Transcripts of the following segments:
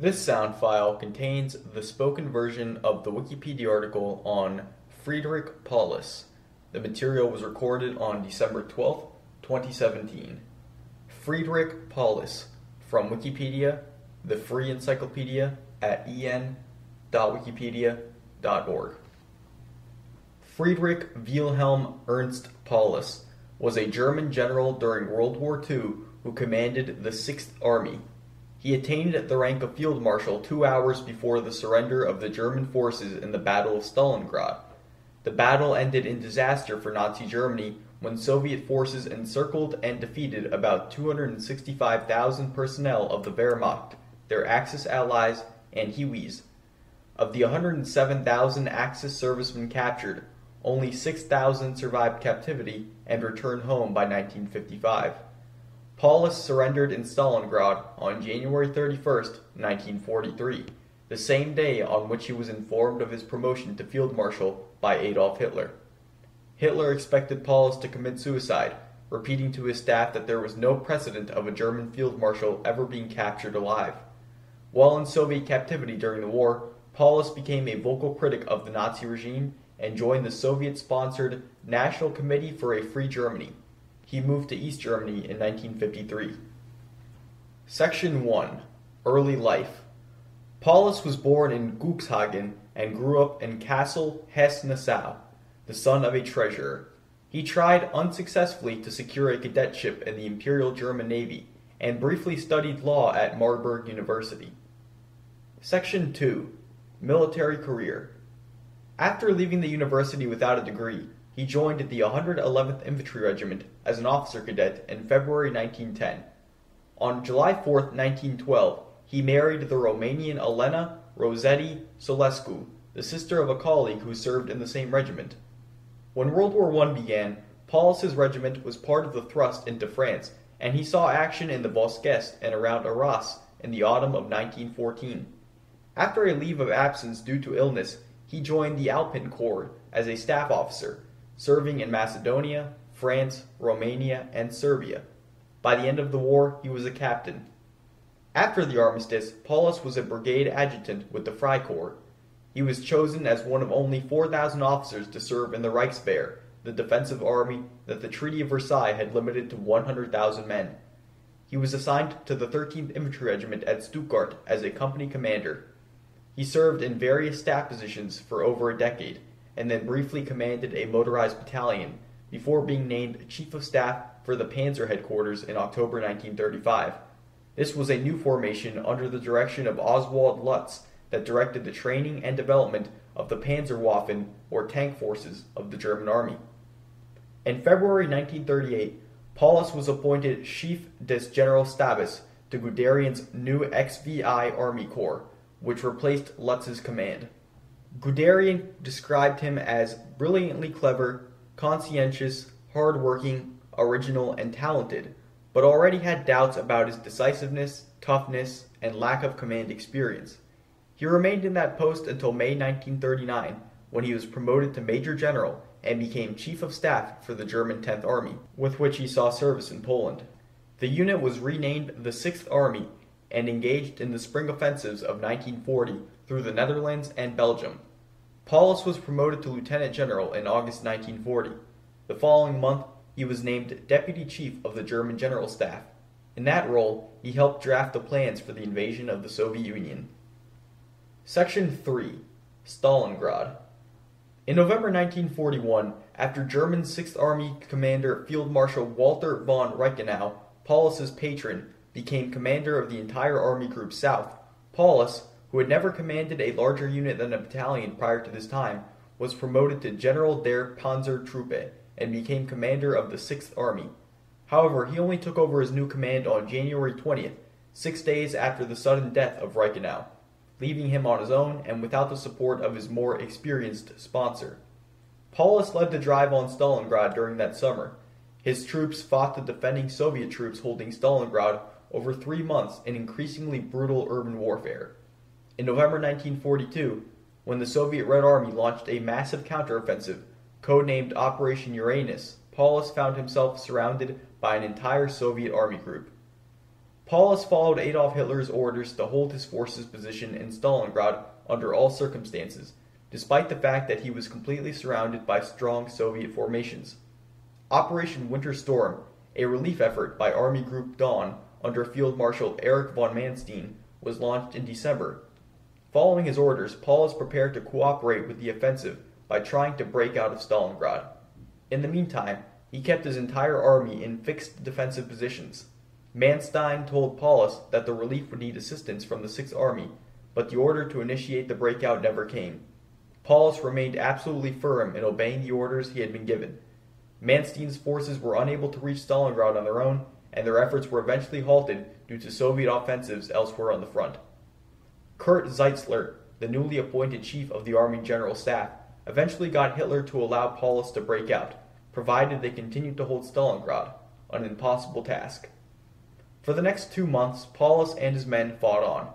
This sound file contains the spoken version of the Wikipedia article on Friedrich Paulus. The material was recorded on December 12, 2017. Friedrich Paulus from Wikipedia, the free encyclopedia at en.wikipedia.org. Friedrich Wilhelm Ernst Paulus was a German general during World War II who commanded the Sixth Army. He attained the rank of field marshal two hours before the surrender of the German forces in the Battle of Stalingrad. The battle ended in disaster for Nazi Germany when Soviet forces encircled and defeated about 265,000 personnel of the Wehrmacht, their Axis allies, and Hiwis. Of the 107,000 Axis servicemen captured, only 6,000 survived captivity and returned home by 1955. Paulus surrendered in Stalingrad on January 31, 1943, the same day on which he was informed of his promotion to field marshal by Adolf Hitler. Hitler expected Paulus to commit suicide, repeating to his staff that there was no precedent of a German field marshal ever being captured alive. While in Soviet captivity during the war, Paulus became a vocal critic of the Nazi regime and joined the Soviet sponsored National Committee for a Free Germany. He moved to East Germany in 1953. Section 1 Early Life Paulus was born in Guxhagen and grew up in Kassel, Hesse-Nassau, the son of a treasurer. He tried unsuccessfully to secure a cadetship in the Imperial German Navy and briefly studied law at Marburg University. Section 2 Military Career After leaving the university without a degree, he joined the 111th Infantry Regiment as an officer cadet in February 1910. On July 4, 1912, he married the Romanian Elena Rosetti Solescu, the sister of a colleague who served in the same regiment. When World War I began, Paulus's regiment was part of the thrust into France, and he saw action in the Vosges and around Arras in the autumn of 1914. After a leave of absence due to illness, he joined the Alpine Corps as a staff officer serving in Macedonia, France, Romania, and Serbia. By the end of the war, he was a captain. After the armistice, Paulus was a brigade adjutant with the Freikorps. He was chosen as one of only 4,000 officers to serve in the Reichswehr, the defensive army that the Treaty of Versailles had limited to 100,000 men. He was assigned to the 13th Infantry Regiment at Stuttgart as a company commander. He served in various staff positions for over a decade, and then briefly commanded a motorized battalion before being named Chief of Staff for the Panzer headquarters in October 1935. This was a new formation under the direction of Oswald Lutz that directed the training and development of the Panzerwaffen or tank forces of the German army. In February 1938, Paulus was appointed Chief des Generalstabes to Guderian's new XVI Army Corps, which replaced Lutz's command. Guderian described him as brilliantly clever, conscientious, hard-working, original, and talented, but already had doubts about his decisiveness, toughness, and lack of command experience. He remained in that post until May 1939, when he was promoted to Major General and became Chief of Staff for the German 10th Army, with which he saw service in Poland. The unit was renamed the 6th Army and engaged in the spring offensives of 1940 through the Netherlands and Belgium. Paulus was promoted to lieutenant general in August 1940. The following month, he was named deputy chief of the German General Staff. In that role, he helped draft the plans for the invasion of the Soviet Union. Section 3 Stalingrad In November 1941, after German 6th Army commander Field Marshal Walter von Reichenau, Paulus's patron, became commander of the entire Army Group South, Paulus, who had never commanded a larger unit than a battalion prior to this time, was promoted to General der Panzertruppe and became commander of the 6th Army. However, he only took over his new command on January 20th, six days after the sudden death of Reichenau, leaving him on his own and without the support of his more experienced sponsor. Paulus led the drive on Stalingrad during that summer. His troops fought the defending Soviet troops holding Stalingrad over three months in increasingly brutal urban warfare. In November 1942, when the Soviet Red Army launched a massive counteroffensive, codenamed Operation Uranus, Paulus found himself surrounded by an entire Soviet army group. Paulus followed Adolf Hitler's orders to hold his forces' position in Stalingrad under all circumstances, despite the fact that he was completely surrounded by strong Soviet formations. Operation Winter Storm, a relief effort by Army Group Don under Field Marshal Erich von Manstein, was launched in December. Following his orders, Paulus prepared to cooperate with the offensive by trying to break out of Stalingrad. In the meantime, he kept his entire army in fixed defensive positions. Manstein told Paulus that the relief would need assistance from the Sixth Army, but the order to initiate the breakout never came. Paulus remained absolutely firm in obeying the orders he had been given. Manstein's forces were unable to reach Stalingrad on their own, and their efforts were eventually halted due to Soviet offensives elsewhere on the front. Kurt Zeitzler, the newly appointed chief of the Army General Staff, eventually got Hitler to allow Paulus to break out, provided they continued to hold Stalingrad, an impossible task. For the next two months, Paulus and his men fought on.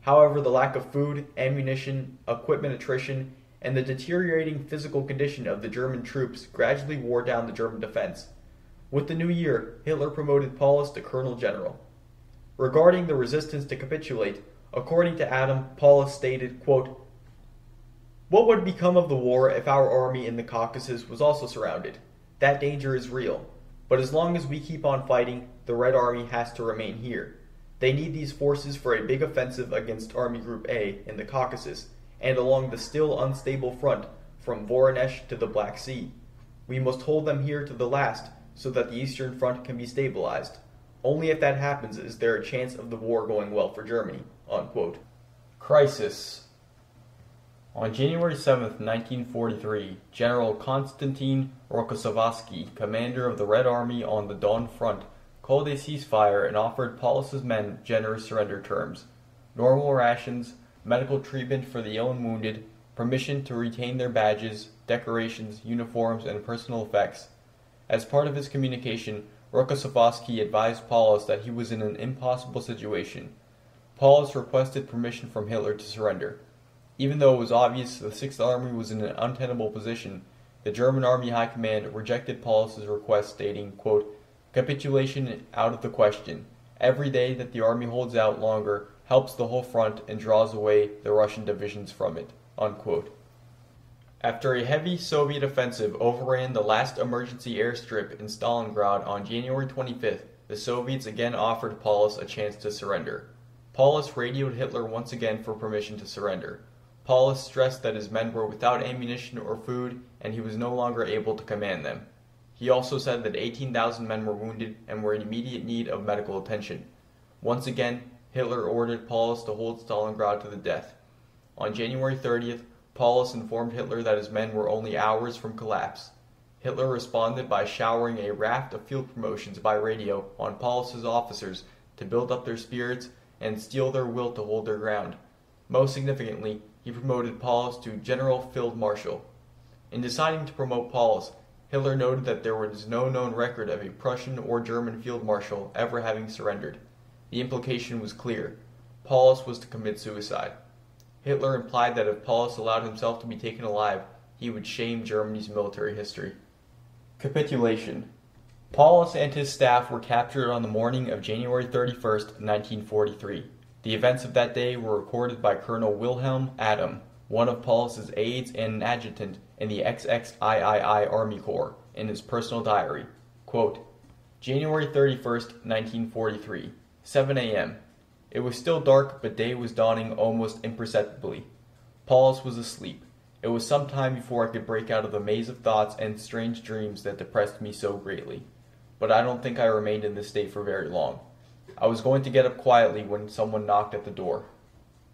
However, the lack of food, ammunition, equipment attrition, and the deteriorating physical condition of the German troops gradually wore down the German defense. With the new year, Hitler promoted Paulus to colonel general. Regarding the resistance to capitulate, according to Adam, Paulus stated, quote, What would become of the war if our army in the Caucasus was also surrounded? That danger is real. But as long as we keep on fighting, the Red Army has to remain here. They need these forces for a big offensive against Army Group A in the Caucasus and along the still unstable front from Voronezh to the Black Sea. We must hold them here to the last so that the Eastern Front can be stabilized. Only if that happens is there a chance of the war going well for Germany. Unquote. Crisis On January 7, 1943, General Konstantin Rokossovsky, commander of the Red Army on the Don Front, called a ceasefire and offered Paulus's men generous surrender terms. Normal rations, medical treatment for the ill and wounded, permission to retain their badges, decorations, uniforms, and personal effects. As part of his communication, Rokossovsky advised Paulus that he was in an impossible situation. Paulus requested permission from Hitler to surrender. Even though it was obvious the Sixth Army was in an untenable position, the German Army High Command rejected Paulus's request, stating, quote, "Capitulation out of the question. Every day that the army holds out longer, helps the whole front and draws away the Russian divisions from it. Unquote. After a heavy Soviet offensive overran the last emergency airstrip in Stalingrad on January 25th, the Soviets again offered Paulus a chance to surrender. Paulus radioed Hitler once again for permission to surrender. Paulus stressed that his men were without ammunition or food and he was no longer able to command them. He also said that 18,000 men were wounded and were in immediate need of medical attention. Once again, Hitler ordered Paulus to hold Stalingrad to the death. On January 30th, Paulus informed Hitler that his men were only hours from collapse. Hitler responded by showering a raft of field promotions by radio on Paulus's officers to build up their spirits and steel their will to hold their ground. Most significantly, he promoted Paulus to General Field Marshal. In deciding to promote Paulus, Hitler noted that there was no known record of a Prussian or German field marshal ever having surrendered. The implication was clear. Paulus was to commit suicide. Hitler implied that if Paulus allowed himself to be taken alive, he would shame Germany's military history. Capitulation Paulus and his staff were captured on the morning of January 31, 1943. The events of that day were recorded by Colonel Wilhelm Adam, one of Paulus's aides and an adjutant in the XXIII Army Corps, in his personal diary. Quote, January 31, 1943. 7 a.m. It was still dark, but day was dawning almost imperceptibly. Paulus was asleep. It was some time before I could break out of the maze of thoughts and strange dreams that depressed me so greatly. But I don't think I remained in this state for very long. I was going to get up quietly when someone knocked at the door.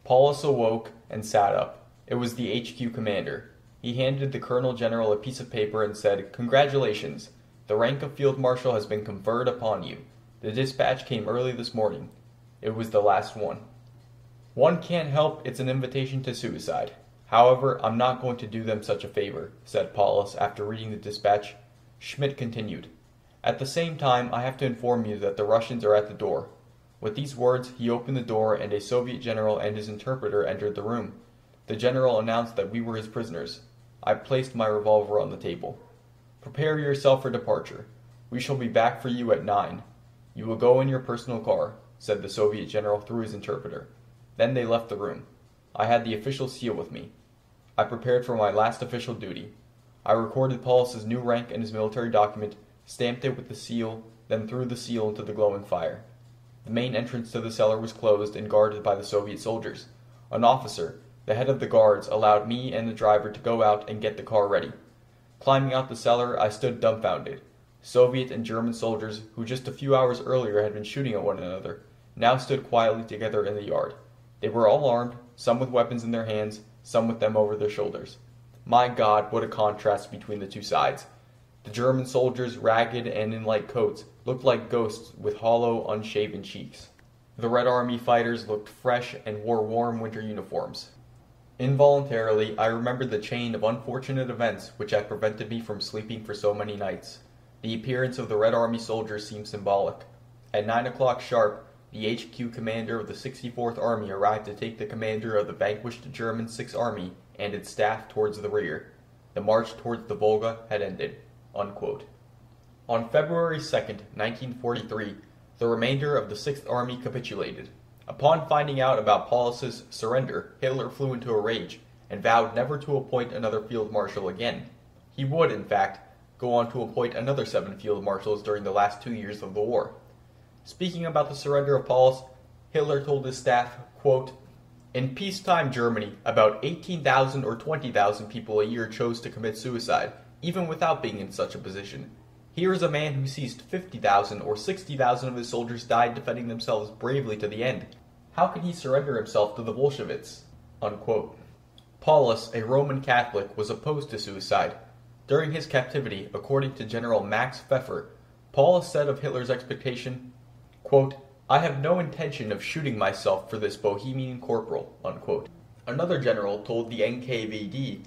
Paulus awoke and sat up. It was the HQ commander. He handed the colonel general a piece of paper and said, Congratulations! The rank of field marshal has been conferred upon you. The dispatch came early this morning. It was the last one. One can't help it's an invitation to suicide. However, I'm not going to do them such a favor, said Paulus after reading the dispatch. Schmidt continued. At the same time, I have to inform you that the Russians are at the door. With these words, he opened the door and a Soviet general and his interpreter entered the room. The general announced that we were his prisoners. I placed my revolver on the table. Prepare yourself for departure. We shall be back for you at nine. You will go in your personal car. said the Soviet general through his interpreter. Then they left the room. I had the official seal with me. I prepared for my last official duty. I recorded Paulus's new rank in his military document, stamped it with the seal, then threw the seal into the glowing fire. The main entrance to the cellar was closed and guarded by the Soviet soldiers. An officer, the head of the guards, allowed me and the driver to go out and get the car ready. Climbing out the cellar, I stood dumbfounded. Soviet and German soldiers, who just a few hours earlier had been shooting at one another, now stood quietly together in the yard. They were all armed, some with weapons in their hands, some with them over their shoulders. My God, what a contrast between the two sides! The German soldiers, ragged and in light coats, looked like ghosts with hollow, unshaven cheeks. The Red Army fighters looked fresh and wore warm winter uniforms. Involuntarily, I remembered the chain of unfortunate events which had prevented me from sleeping for so many nights. The appearance of the Red Army soldiers seemed symbolic. At nine o'clock sharp, the HQ commander of the 64th Army arrived to take the commander of the vanquished German Sixth Army and its staff towards the rear. The march towards the Volga had ended. Unquote. On February 2, 1943, the remainder of the Sixth Army capitulated. Upon finding out about Paulus's surrender, Hitler flew into a rage and vowed never to appoint another field marshal again. He would, in fact, go on to appoint another seven field marshals during the last two years of the war. Speaking about the surrender of Paulus, Hitler told his staff, quote, In peacetime Germany, about 18,000 or 20,000 people a year chose to commit suicide, even without being in such a position. Here is a man who sees 50,000 or 60,000 of his soldiers died defending themselves bravely to the end. How can he surrender himself to the Bolsheviks? Unquote. Paulus, a Roman Catholic, was opposed to suicide, during his captivity, according to General Max Pfeffer, Paulus said of Hitler's expectation, quote, I have no intention of shooting myself for this Bohemian corporal. Unquote. Another general told the NKVD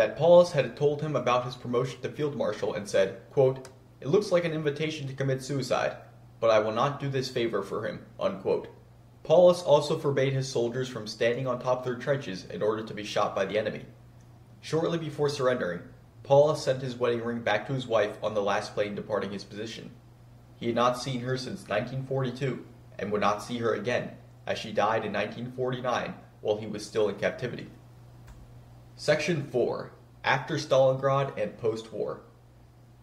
that Paulus had told him about his promotion to field marshal and said, quote, It looks like an invitation to commit suicide, but I will not do this favor for him. Unquote. Paulus also forbade his soldiers from standing on top of their trenches in order to be shot by the enemy. Shortly before surrendering, Paulus sent his wedding ring back to his wife on the last plane departing his position. He had not seen her since 1942 and would not see her again, as she died in 1949 while he was still in captivity. Section 4 After Stalingrad and Post War.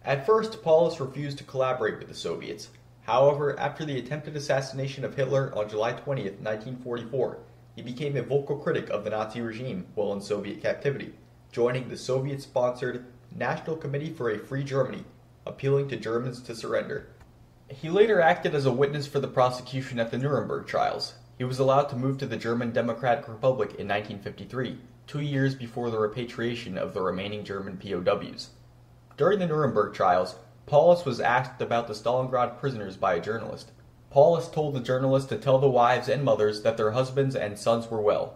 At first, Paulus refused to collaborate with the Soviets. However, after the attempted assassination of Hitler on July 20, 1944, he became a vocal critic of the Nazi regime while in Soviet captivity, joining the Soviet sponsored National Committee for a Free Germany, appealing to Germans to surrender. He later acted as a witness for the prosecution at the Nuremberg trials. He was allowed to move to the German Democratic Republic in 1953, two years before the repatriation of the remaining German POWs. During the Nuremberg trials, Paulus was asked about the Stalingrad prisoners by a journalist. Paulus told the journalist to tell the wives and mothers that their husbands and sons were well.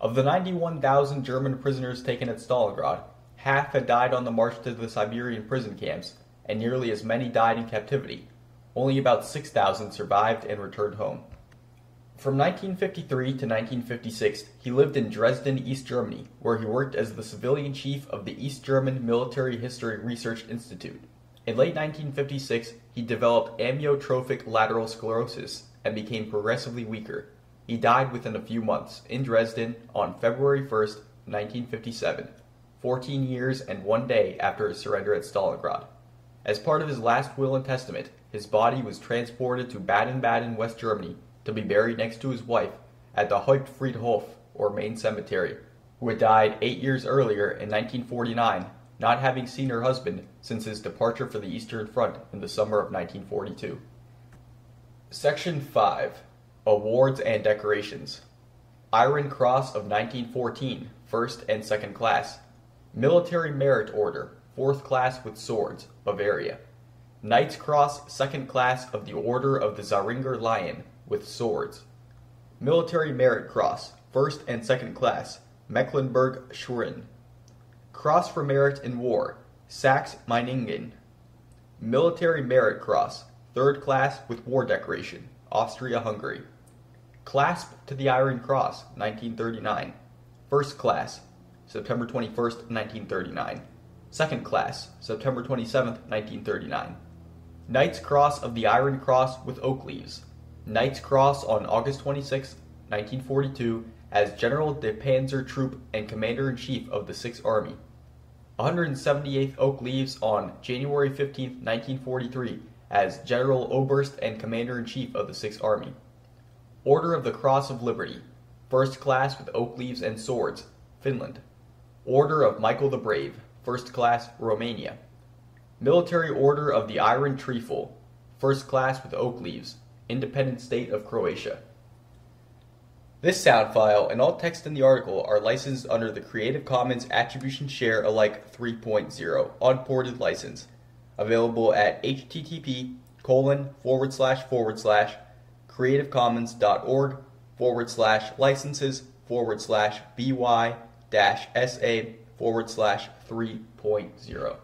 Of the 91,000 German prisoners taken at Stalingrad, half had died on the march to the Siberian prison camps, and nearly as many died in captivity. Only about 6,000 survived and returned home. From 1953 to 1956, he lived in Dresden, East Germany, where he worked as the civilian chief of the East German Military History Research Institute. In late 1956, he developed amyotrophic lateral sclerosis and became progressively weaker. He died within a few months in Dresden on February 1, 1957, 14 years and one day after his surrender at Stalingrad. As part of his last will and testament, his body was transported to Baden-Baden, West Germany, to be buried next to his wife at the Hauptfriedhof, or main cemetery, who had died eight years earlier in 1949, not having seen her husband since his departure for the Eastern Front in the summer of 1942. Section 5 Awards and Decorations Iron Cross of 1914, first and second class. Military Merit Order, fourth class with swords, Bavaria. Knight's Cross, second class of the Order of the Zähringer Lion, with swords. Military Merit Cross, first and second class, Mecklenburg Schwerin. Cross for Merit in War, Saxe Meiningen. Military Merit Cross, third class with war decoration, Austria Hungary. Clasp to the Iron Cross, 1939. First class, September 21, 1939. Second class, September 27, 1939. Knight's Cross of the Iron Cross with oak leaves, Knight's Cross on August 26, 1942, as General der Panzertruppe and Commander in Chief of the Sixth Army. 178th Oak Leaves on January 15, 1943, as General Oberst and Commander in Chief of the Sixth Army. Order of the Cross of Liberty, First Class with Oak Leaves and Swords, Finland. Order of Michael the Brave, First Class, Romania. Military Order of the Iron Trefoil, First Class with Oak Leaves, Independent State of Croatia. This sound file and all text in the article are licensed under the Creative Commons Attribution Share Alike 3.0 unported license, available at http colon forward slash forward slash creativecommons.org forward slash licenses forward slash by dash sa forward slash 3.0.